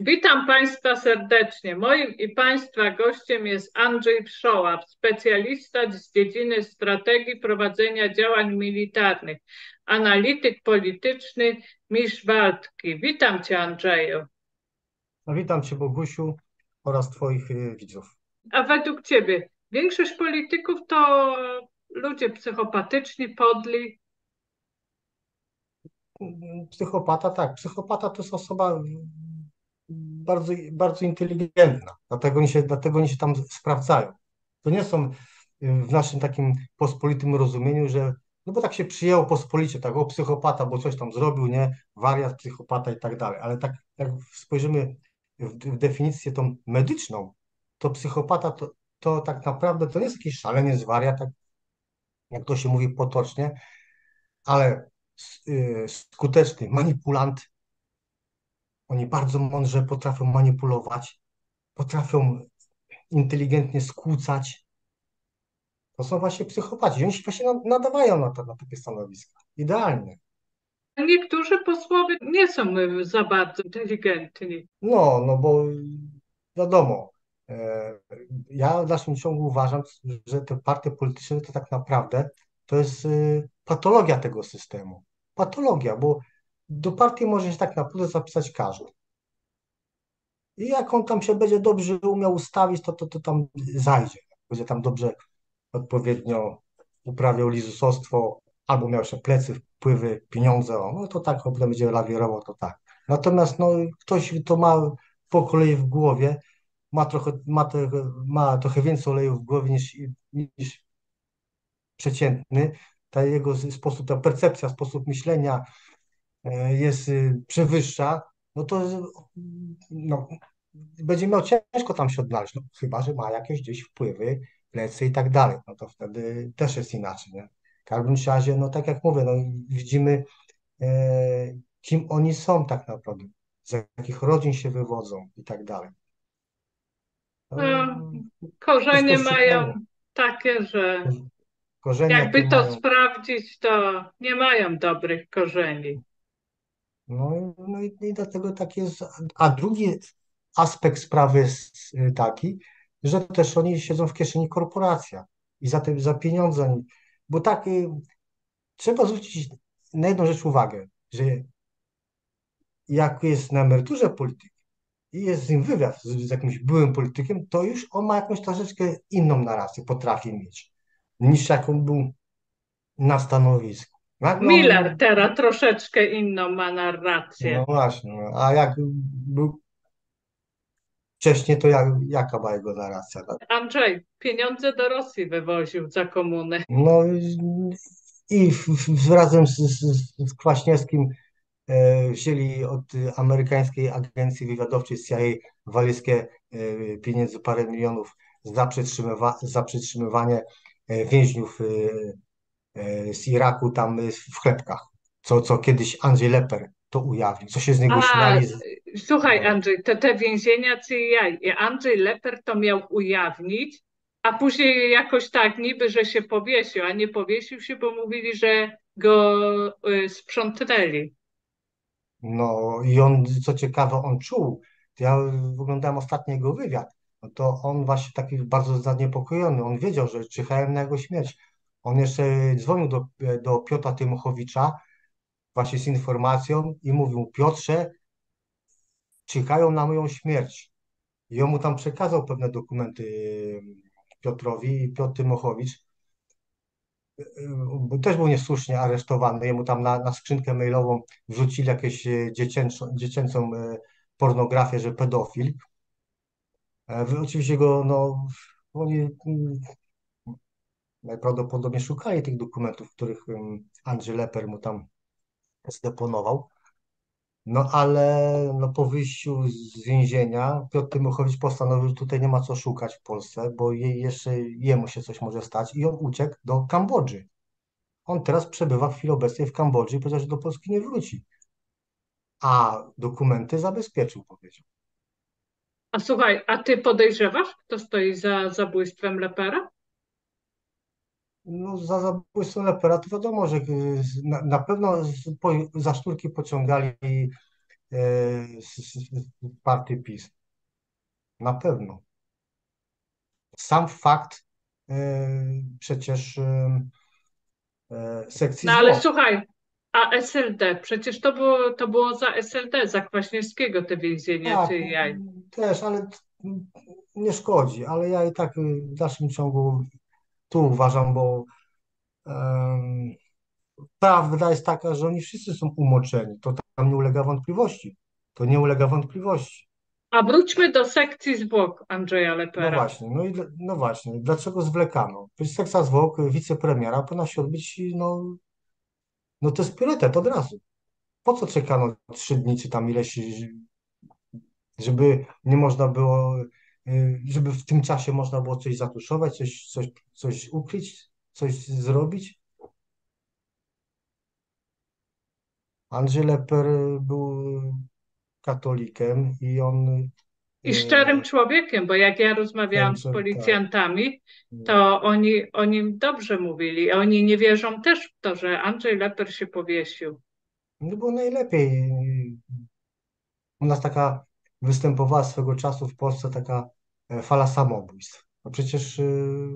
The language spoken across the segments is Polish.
Witam Państwa serdecznie. Moim i Państwa gościem jest Andrzej Pszoła, specjalista z dziedziny strategii prowadzenia działań militarnych, analityk polityczny, mistrz walki. Witam Cię Andrzeju. Witam Cię Bogusiu oraz Twoich y, widzów. A według Ciebie większość polityków to ludzie psychopatyczni, podli? Psychopata, tak. Psychopata to jest osoba bardzo, bardzo inteligentna, dlatego oni, się, dlatego oni się tam sprawdzają. To nie są w naszym takim pospolitym rozumieniu, że no bo tak się przyjęło pospolicie, tak, o psychopata, bo coś tam zrobił, nie, wariat, psychopata i tak dalej, ale tak jak spojrzymy w, w definicję tą medyczną, to psychopata to, to tak naprawdę to nie jest jakiś szaleniec, wariat, tak jak to się mówi potocznie, ale y, skuteczny manipulant, oni bardzo mądrze potrafią manipulować, potrafią inteligentnie skłócać. To są właśnie psychopaci. Oni się właśnie nadawają na, na takie stanowiska. Idealnie. Niektórzy posłowie nie są za bardzo inteligentni. No, no bo wiadomo, e, ja w dalszym ciągu uważam, że te partie polityczne to tak naprawdę to jest y, patologia tego systemu. Patologia, bo do partii może się tak naprawdę zapisać każdy. I jak on tam się będzie dobrze umiał ustawić, to, to, to tam zajdzie. Będzie tam dobrze odpowiednio uprawiał lizusostwo, albo miał jeszcze plecy, wpływy, pieniądze, no to tak, potem będzie lawierował, to tak. Natomiast no, ktoś, kto ma po kolei w głowie, ma trochę, ma, trochę, ma trochę więcej oleju w głowie niż, niż przeciętny, ta jego sposób, ta percepcja, sposób myślenia jest y, przewyższa, no to no, będzie miał ciężko tam się odnaleźć, no, chyba, że ma jakieś gdzieś wpływy, plecy i tak dalej, no to wtedy też jest inaczej, nie? W każdym razie, no tak jak mówię, no widzimy, e, kim oni są tak naprawdę, z jakich rodzin się wywodzą i tak dalej. No korzenie mają takie, że Korzenie, jakby to mają... sprawdzić, to nie mają dobrych korzeni. No, no i, dlatego tak jest. A drugi aspekt sprawy jest y, taki, że też oni siedzą w kieszeni korporacja i za, te, za pieniądze. Bo tak y, trzeba zwrócić na jedną rzecz uwagę, że jak jest na emeryturze polityk i jest z nim wywiad z, z jakimś byłym politykiem, to już on ma jakąś troszeczkę inną narrację, potrafi mieć, niż jaką był na stanowisku. No, Miller teraz troszeczkę inną ma narrację. No właśnie, no, a jak był wcześniej, to jak, jaka była jego narracja? Andrzej, pieniądze do Rosji wywoził za komunę. No i w, w, razem z, z, z Kwaśniewskim e, wzięli od amerykańskiej agencji wywiadowczej CIA walizkę e, pieniędzy, parę milionów za, przytrzymywa, za przytrzymywanie e, więźniów e, z Iraku tam w chlebkach, co, co kiedyś Andrzej Leper to ujawnił, co się z niego A, śmiali. Słuchaj no. Andrzej, te, te więzienia CIA, Andrzej Leper to miał ujawnić, a później jakoś tak niby, że się powiesił, a nie powiesił się, bo mówili, że go y, sprzątnęli. No i on, co ciekawe, on czuł, ja oglądałem ostatni jego wywiad, no to on właśnie taki bardzo zaniepokojony, on wiedział, że czyhałem na jego śmierć. On jeszcze dzwonił do, do Piotra Tymochowicza właśnie z informacją i mówił, Piotrze, czekają na moją śmierć. I on mu tam przekazał pewne dokumenty Piotrowi i Piotr Tymochowicz też był niesłusznie aresztowany. Jemu tam na, na skrzynkę mailową wrzucili jakieś e, dziecięcą, e, pornografię, że pedofil. E, oczywiście go, no, oni najprawdopodobniej szukali tych dokumentów, których Andrzej Leper mu tam zdeponował. No ale no, po wyjściu z więzienia Piotr Tymochowicz postanowił, że tutaj nie ma co szukać w Polsce, bo jej, jeszcze jemu się coś może stać i on uciekł do Kambodży. On teraz przebywa w chwili obecnej w Kambodży i do Polski nie wróci. A dokumenty zabezpieczył, powiedział. A słuchaj, a ty podejrzewasz, kto stoi za zabójstwem Lepera? No, za zabójstwo Lepera to wiadomo, że y, na, na pewno za szturki pociągali z, z, z partii PiS. Na pewno. Sam fakt e, przecież e, e, sekcji No ale słuchaj, a SLD, przecież to było, to było za SLD, za Kwaśniewskiego te więzienie, Tak, czy jaj. też, ale nie szkodzi, ale ja i tak w dalszym ciągu tu uważam, bo em, prawda jest taka, że oni wszyscy są umoczeni. To tam nie ulega wątpliwości. To nie ulega wątpliwości. A wróćmy do sekcji zwłok Andrzeja No Lepera. właśnie, no i no właśnie, dlaczego zwlekano? Przecież sekcja zwłok wicepremiera powinna się odbyć, no, no to jest priorytet od razu. Po co czekano trzy dni, czy tam ileś, żeby nie można było, żeby w tym czasie można było coś zatuszować, coś, coś, coś ukryć, coś zrobić? Andrzej Leper był katolikiem i on I y, szczerym człowiekiem, bo jak ja rozmawiałam z tak. policjantami, to oni o nim dobrze mówili. Oni nie wierzą też w to, że Andrzej Leper się powiesił. no było najlepiej. U nas taka występowała swego czasu w Polsce taka fala samobójstw. No przecież y,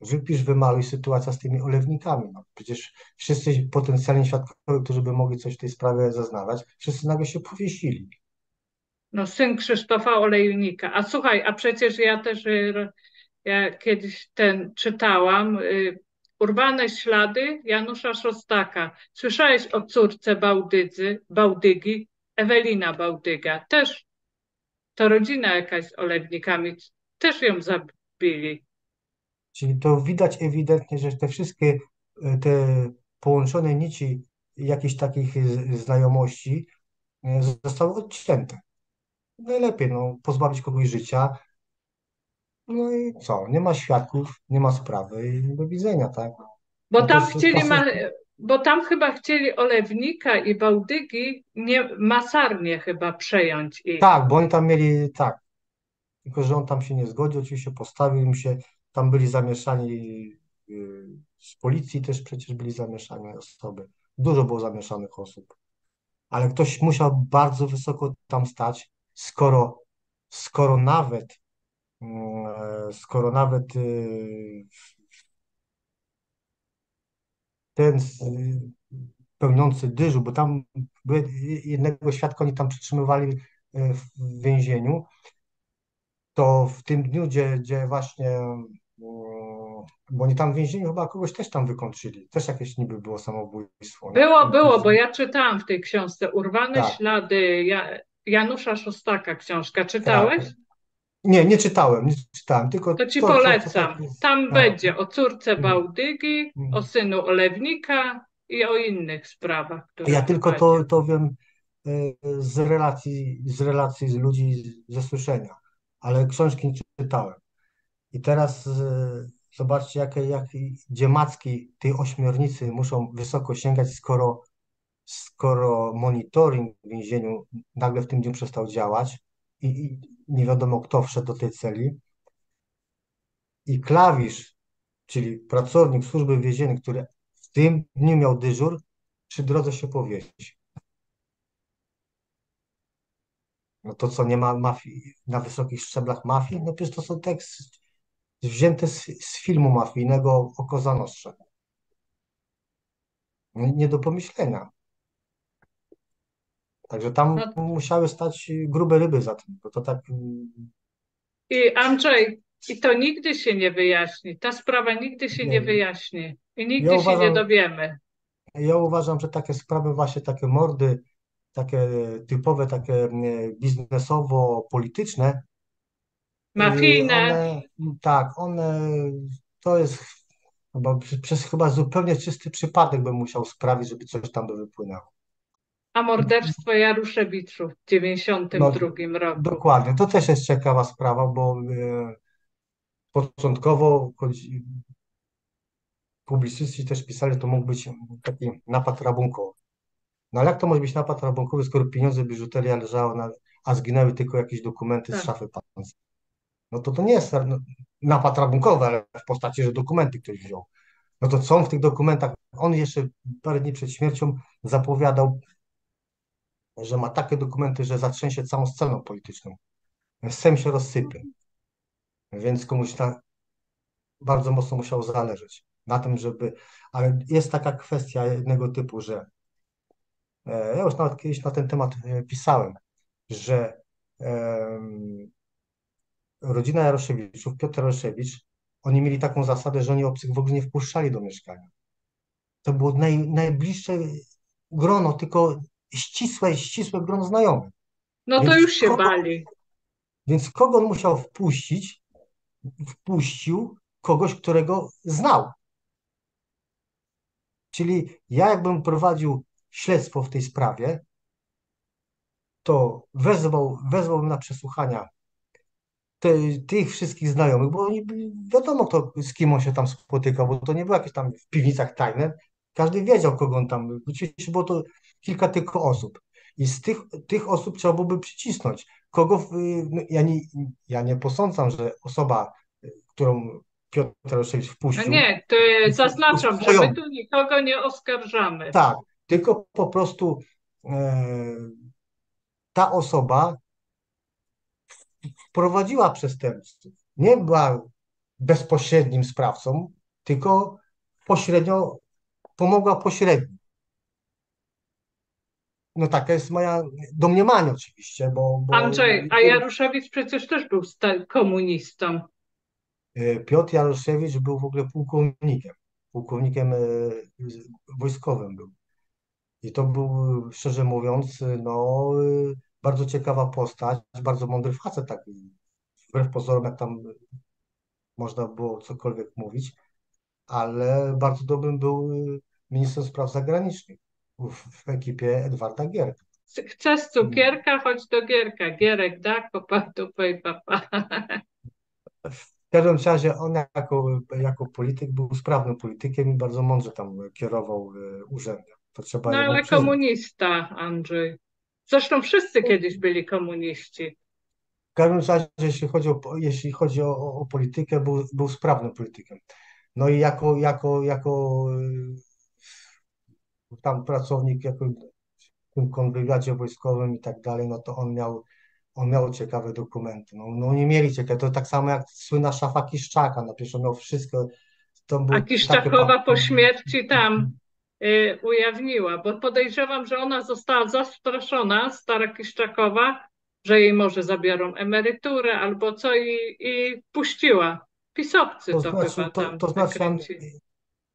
wypisz, wymaluj sytuacja z tymi olewnikami. No przecież wszyscy potencjalni świadkowie, którzy by mogli coś w tej sprawie zeznawać, wszyscy nagle się powiesili. No, syn Krzysztofa Olejnika. A słuchaj, a przecież ja też y, ja kiedyś ten czytałam. y, Urwane ślady Janusza Szostaka. Słyszałeś o córce Bałdydzy, Bałdygi, Ewelina Bałdyga. Też to rodzina jakaś z olewnikami. Też ją zabili. Czyli to widać ewidentnie, że te wszystkie e, te połączone nici jakichś takich znajomości e, zostały odcięte. Najlepiej no, pozbawić kogoś życia. No i co? Nie ma świadków, nie ma sprawy i do widzenia, tak? Bo No tam chcieli, ma. Bo tam chyba chcieli Olewnika i Bałdygi nie, masarnie chyba przejąć ich. Tak, bo oni tam mieli, tak, tylko że on tam się nie zgodził, oczywiście postawił im się, tam byli zamieszani y, z policji też przecież byli zamieszane osoby. Dużo było zamieszanych osób. Ale ktoś musiał bardzo wysoko tam stać, skoro, skoro nawet, mm, e, skoro nawet y, ten z- pełniący dyżur, bo tam jednego świadka oni tam przytrzymywali e, w więzieniu, to w tym dniu, gdzie, gdzie właśnie, mm, bo oni tam w więzieniu chyba kogoś też tam wykończyli, też jakieś niby było samobójstwo. nie? Było, było, bo ja czytałam w tej książce Urwane Tak. ślady ja, Janusza Szostaka książka. Tak. Nie, nie czytałem, nie czytałem, tylko To ci to, co- co polecam. tak jest. Tam A. będzie o córce Mhm. Bałdygi, Mhm. o synu Olewnika i o innych sprawach, które Ja tylko to, to wiem e, z relacji, z relacji z ludzi, ze słyszenia, ale książki nie czytałem. I teraz e, zobaczcie, jakie, jakie gdzie macki tej ośmiornicy muszą wysoko sięgać, skoro, skoro monitoring w więzieniu nagle w tym dniu przestał działać i, i nie wiadomo, kto wszedł do tej celi. I klawisz, czyli pracownik służby więziennej, który w tym dniu miał dyżur, przy drodze się powiesi. No to co, nie ma mafii na wysokich szczeblach mafii? No przecież to są teksty wzięte z, z filmu mafijnego o Cosa Nostra. No, Nie do pomyślenia. Także tam No. musiały stać grube ryby za tym, bo to tak mm, I Andrzej, i to nigdy się nie wyjaśni. Ta sprawa nigdy się Nie. nie wyjaśni. I nigdy Ja się nie uważam- dowiemy. ja uważam, że takie sprawy, właśnie takie mordy, takie typowe, takie mm, biznesowo-polityczne, Mafijne. y, one, tak, one, to jest chyba, przez chyba zupełnie czysty przypadek bym musiał sprawić, żeby coś tam by wypłynęło. A morderstwo Jaruszewiczu w 92 roku. Dokładnie, to też jest ciekawa sprawa, bo e, początkowo chodzi- publicyści też pisali, że to mógł być taki napad rabunkowy. No ale jak to może być napad rabunkowy, skoro pieniądze, biżuteria leżało, na, a zginęły tylko jakieś dokumenty z Tak. szafy pancernej? No to to nie jest no, napad rabunkowy, ale w postaci, że dokumenty ktoś wziął. No to co on w tych dokumentach? On jeszcze parę dni przed śmiercią zapowiadał że ma takie dokumenty, że zatrzęsie całą sceną polityczną. Sejm się rozsypie. Więc komuś na, bardzo mocno musiało zależeć na tym, żeby. Ale jest taka kwestia jednego typu, że e, ja już nawet kiedyś na ten temat e, pisałem, że rodzina Jaroszewiczów, Piotr Jaroszewicz, oni mieli taką zasadę, że oni obcych w ogóle nie wpuszczali do mieszkania. To było naj, najbliższe grono, tylko ścisłe, ścisłe grono znajomych. No to Więc już się kogo- bali. Więc kogo on musiał wpuścić? Wpuścił kogoś, którego znał. Czyli ja jakbym prowadził śledztwo w tej sprawie, to wezwał, wezwałbym na przesłuchania te, tych wszystkich znajomych, bo oni, wiadomo to, z kim on się tam spotykał, bo to nie było jakieś tam w piwnicach tajne. Każdy wiedział, kogo on tam, oczywiście było to kilka tylko osób. I z tych, tych osób trzeba byłoby przycisnąć. Kogo, no, ja, nie, ja nie posądzam, że osoba, którą Piotr Jaroszewicz No wpuścił, nie, to zaznaczam, że my tu nikogo nie oskarżamy. Tak, tylko po prostu e, ta osoba wprowadziła przestępców. Nie była bezpośrednim sprawcą, tylko pośrednio pomogła pośrednio. No taka jest moja domniemanie oczywiście, bo, bo Andrzej, a Jaruszewicz przecież też był komunistą. e, Piotr Jaroszewicz był w ogóle pułkownikiem, pułkownikiem e, wojskowym był. I to był, szczerze mówiąc, no, y, bardzo ciekawa postać, bardzo mądry facet taki. Wbrew pozorom, jak tam można było cokolwiek mówić, ale bardzo dobrym był y, ministrem spraw zagranicznych w, w ekipie Edwarda Gierka. Chcesz cukierka, chodź do Gierka. Gierek da, kopa, dupę i papa. W każdym razie on jako, jako polityk był sprawnym politykiem i bardzo mądrze tam kierował y, urzędem. No ale komunista, Andrzej. Zresztą wszyscy kiedyś byli komuniści. W każdym razie, jeśli chodzi o, jeśli chodzi o, o politykę, był, był sprawnym politykiem. No i jako, jako, jako y, tam pracownik, jako w tym konwywiadzie wojskowym i tak dalej, no to on miał, on miał ciekawe dokumenty. No, no nie mieli ciekawe, to tak samo jak słynna szafa Kiszczaka, no przecież on miał wszystko. A takie Kiszczakowa pa- po śmierci tam y, ujawniła, bo podejrzewam, że ona została zastraszona, stara Kiszczakowa, że jej może zabiorą emeryturę albo co i, i puściła. Pisowcy To to, znaczy, chyba to, to znaczy, ja,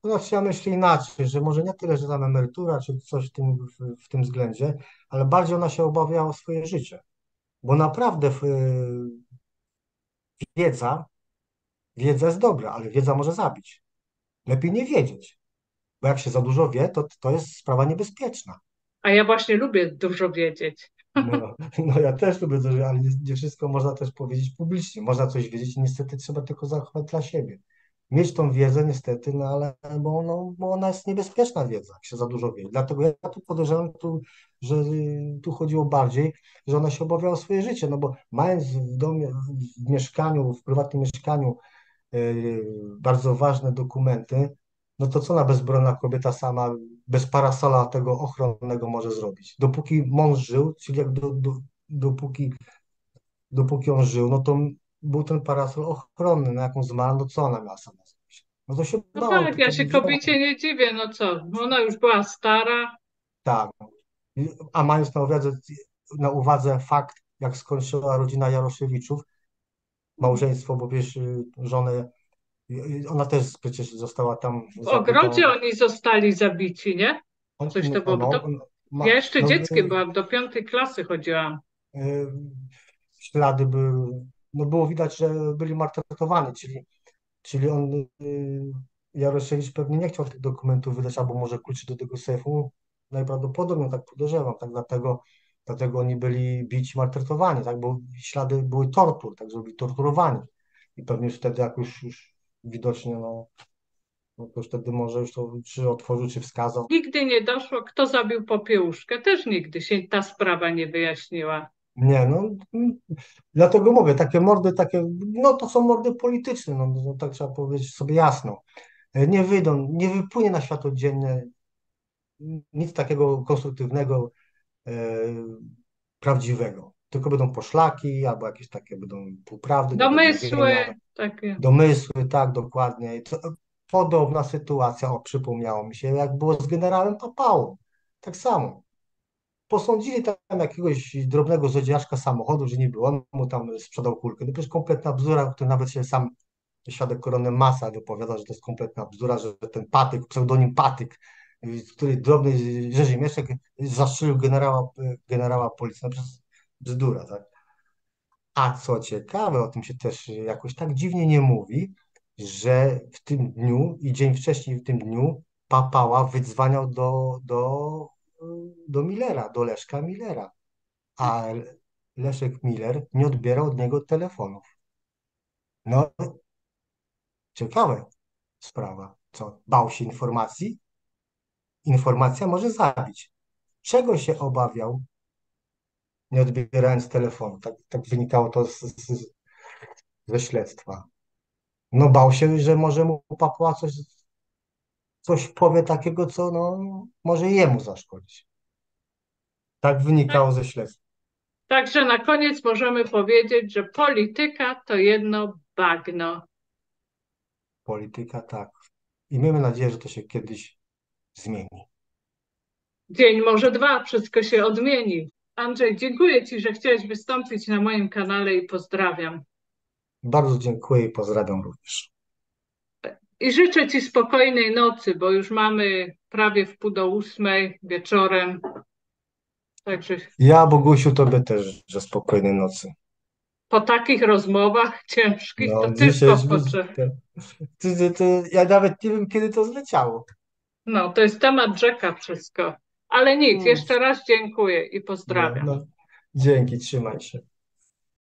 to znaczy ja myślę inaczej, że może nie tyle, że tam emerytura czy coś w tym, w, w tym względzie, ale bardziej ona się obawiała o swoje życie. Bo naprawdę w, wiedza, wiedza jest dobra, ale wiedza może zabić. Lepiej nie wiedzieć, bo jak się za dużo wie, to, to jest sprawa niebezpieczna. A ja właśnie lubię dużo wiedzieć. No, no ja też lubię to, ale nie, nie wszystko można też powiedzieć publicznie. Można coś wiedzieć niestety trzeba tylko zachować dla siebie. Mieć tą wiedzę niestety, no ale bo, no, bo ona jest niebezpieczna wiedza, jak się za dużo wie. Dlatego ja tu podejrzewam, tu, że y, tu chodziło bardziej, że ona się obawiała o swoje życie, no bo mając w domie, w mieszkaniu, w prywatnym mieszkaniu y, bardzo ważne dokumenty, no to co ona bezbronna kobieta sama bez parasola tego ochronnego może zrobić? Dopóki mąż żył, czyli jak do, do, dopóki, dopóki on żył, no to był ten parasol ochronny, na jaką zmarł, no co ona miała sama zrobić? No to się No tak, ja się kobiecie nie dziwię, no co, ona już była stara, Tak. A mając na uwadze, na uwadze fakt, jak skończyła rodzina Jaroszewiczów, małżeństwo, bo wiesz, y, żonę, ona też przecież została tam w ogrodzie oni zostali zabici, nie? coś to było, no, ma- Ja jeszcze no, dzieckiem y, byłam, do piątej klasy chodziłam. y, ślady były, no było widać, że byli maltretowani, czyli, czyli on, y, Jaroszewicz pewnie nie chciał tych dokumentów wydać, albo może kluczy do tego sejfu, najprawdopodobniej tak podejrzewam, tak dlatego, dlatego oni byli bici, maltretowani, tak, bo ślady były tortur, tak, że byli torturowani. I pewnie wtedy, jak już, już widocznie, no, no to już wtedy może już to czy otworzył, czy wskazał, Nigdy nie doszło, kto zabił Popiełuszkę. Też nigdy się ta sprawa nie wyjaśniła. Nie, no dlatego mówię, takie mordy, takie, no to są mordy polityczne, no, no tak trzeba powiedzieć sobie jasno. E, Nie wyjdą, nie wypłynie na światło dzienne nic takiego konstruktywnego, e, prawdziwego. Tylko będą poszlaki, albo jakieś takie będą półprawdy, Domysły, takie. domysły, tak, dokładnie. Podobna sytuacja, o, przypomniało mi się, jak było z generałem Papałą. Tak samo. Posądzili tam jakiegoś drobnego złodziejaszka samochodu, że niby on mu tam sprzedał kulkę. No przecież kompletna bzdura, który nawet się sam świadek korony Masa wypowiada, że to jest kompletna bzdura, że ten Patyk, pseudonim Patyk, który drobny rzezimieszek zastrzelił generała, generała policji. No przecież bzdura, tak? A co ciekawe, o tym się też jakoś tak dziwnie nie mówi, że w tym dniu i dzień wcześniej w tym dniu Papała wydzwaniał do, do, do Millera, do Leszka Millera, a Leszek Miller nie odbierał od niego telefonów. No, ciekawe sprawa. Co, bał się informacji? Informacja może zabić. Czego się obawiał, nie odbierając telefonu? Tak, tak wynikało to z, z, ze śledztwa. No bał się, że może mu Papua coś, coś powie takiego, co no, może jemu zaszkodzić. Tak wynikało ze śledztwa. Także na koniec możemy powiedzieć, że polityka to jedno bagno. Polityka tak. I miejmy nadzieję, że to się kiedyś zmieni. Dzień, może dwa, wszystko się odmieni. Andrzej, dziękuję Ci, że chciałeś wystąpić na moim kanale i pozdrawiam. Bardzo dziękuję i pozdrawiam również. I życzę Ci spokojnej nocy, bo już mamy prawie w pół do ósmej wieczorem. Także Ja, Bogusiu, Tobie też, że spokojnej nocy. po takich rozmowach ciężkich No, to to, to, ja nawet nie wiem, kiedy to zleciało. No, to jest temat rzeka wszystko. Ale nic, jeszcze raz dziękuję i No, pozdrawiam. no, dzięki, trzymaj się.